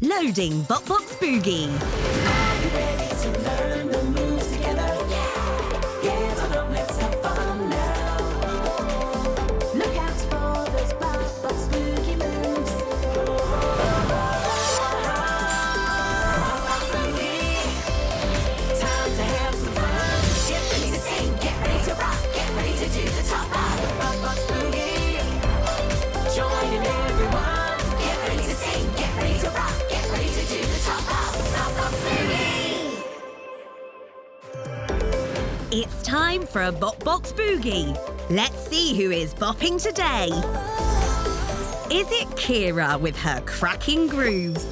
Loading BopBox Boogie. Time for a BopBox Boogie. Let's see who is bopping today. Is it Kiera with her cracking grooves?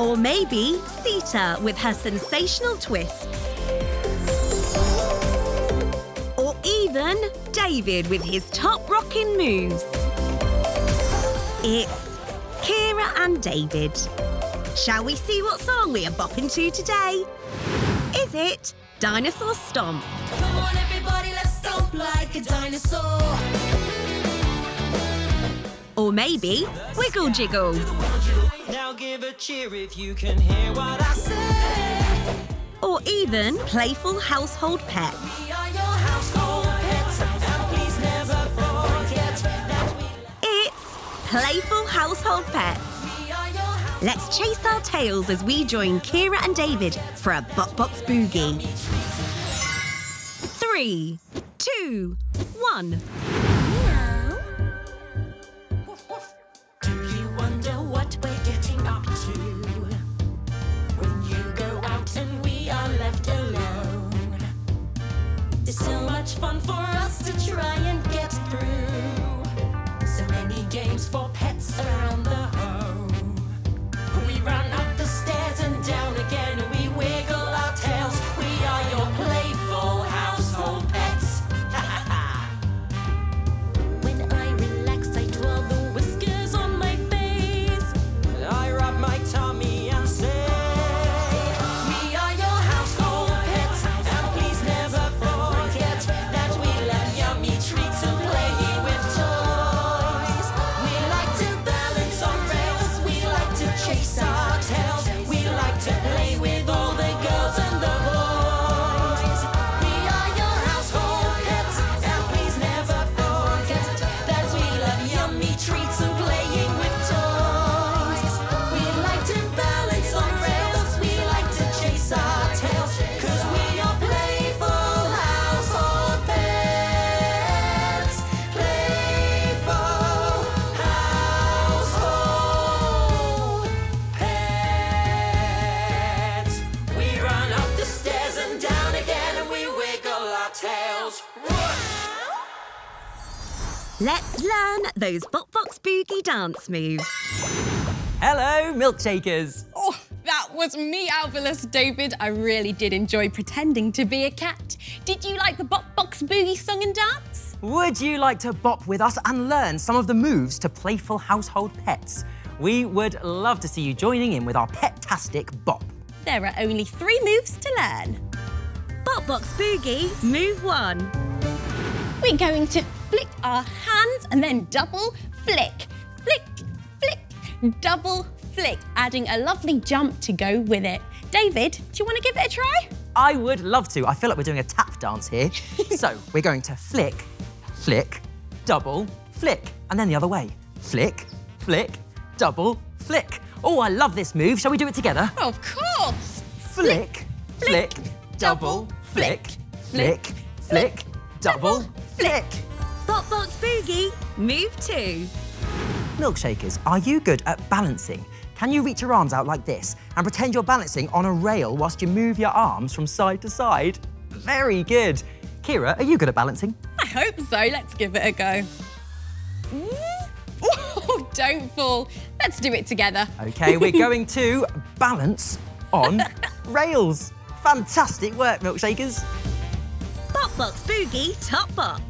Or maybe Sita with her sensational twists? Or even David with his top rocking moves? It's Kiera and David. Shall we see what song we are bopping to today? Is it Dinosaur Stomp? Come on, everybody, let's stomp like a dinosaur. Or maybe Wiggle Jiggle? Now give a cheer if you can hear what I say. Or even Playful Household Pets? We are your household pets, and please never forget that we, It's Playful Household Pets. Let's chase our tails as we join Kiera and David for a BopBox Boogie. Three, two, one. Do you wonder what we're getting up to? Let's learn those BopBox Boogie dance moves. Hello, milkshakers. Oh, that was me, Alvilus David. I really did enjoy pretending to be a cat. Did you like the Bop Box Boogie song and dance? Would you like to bop with us and learn some of the moves to playful household pets? We would love to see you joining in with our pet-tastic bop. There are only three moves to learn. BopBox Boogie, move one. We're going to flick our hands and then double flick. Flick, flick, double flick, adding a lovely jump to go with it. David, do you want to give it a try? I would love to. I feel like we're doing a tap dance here. so we're going to flick, flick, double, flick, and then the other way. Flick, flick, double, flick. Oh, I love this move. Shall we do it together? Of course. Flick, flick, double, flick, flick, flick, double, flick. BopBox Boogie, move two. Milkshakers, are you good at balancing? Can you reach your arms out like this and pretend you're balancing on a rail whilst you move your arms from side to side? Very good. Kiera, are you good at balancing? I hope so. Let's give it a go. Oh, don't fall. Let's do it together. Okay, we're going to balance on rails. Fantastic work, milkshakers. BopBox Boogie, top bop.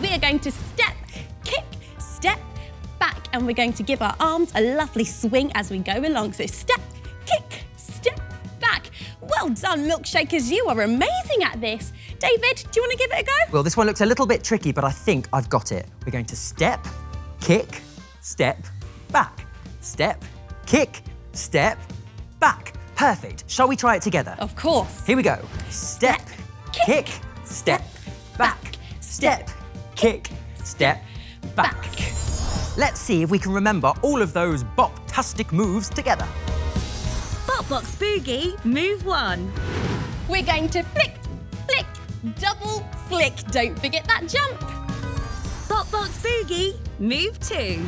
We are going to step, kick, step, back, and we're going to give our arms a lovely swing as we go along. So step, kick, step, back. Well done, milkshakers. You are amazing at this. David, do you want to give it a go? Well, this one looks a little bit tricky, but I think I've got it. We're going to step, kick, step, back. Step, kick, step, back. Perfect. Shall we try it together? Of course. Here we go. Step, kick, step, back. Step, kick, step, back. Let's see if we can remember all of those bop-tastic moves together. Bop Box Boogie, move one. We're going to flick, flick, double flick. Don't forget that jump. Bop Box Boogie, move two.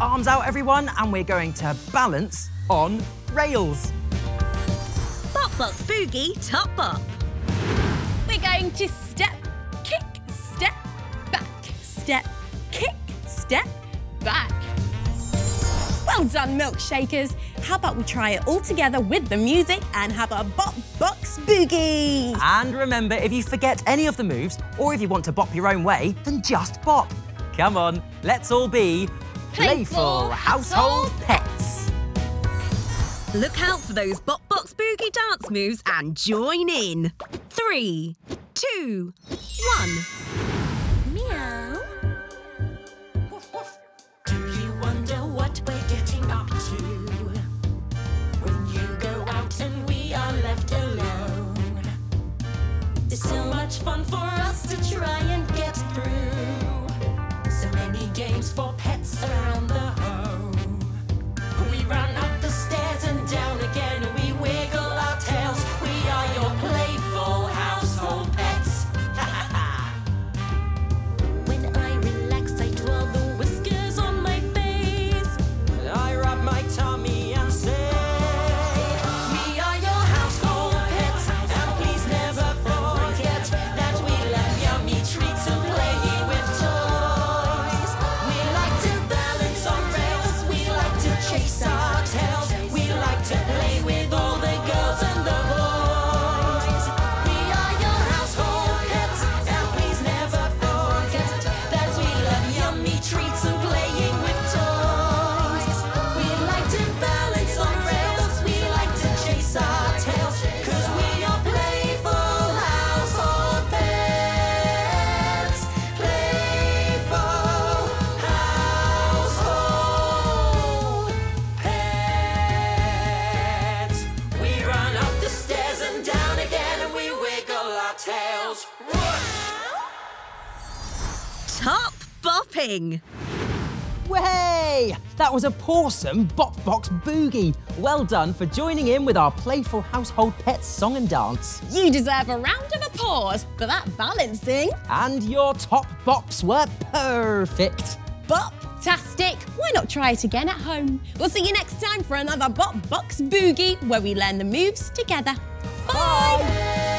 Arms out, everyone, and we're going to balance on rails. Bop Box Boogie, top bop. We're going to Step, kick, step, back. Well done, milkshakers. How about we try it all together with the music and have a bop box boogie? And remember, if you forget any of the moves, or if you want to bop your own way, then just bop. Come on, let's all be Playful household pets. Look out for those Bop Box Boogie dance moves and join in. Three, two, one. Try wiggle our. Top bopping. Way! That was a pawsome Bop Box Boogie. Well done for joining in with our playful household pets song and dance. You deserve a round of applause for that balancing. And your top bops were perfect. Bop-tastic. Why not try it again at home? We'll see you next time for another Bop Box Boogie where we learn the moves together. Bye. Pets,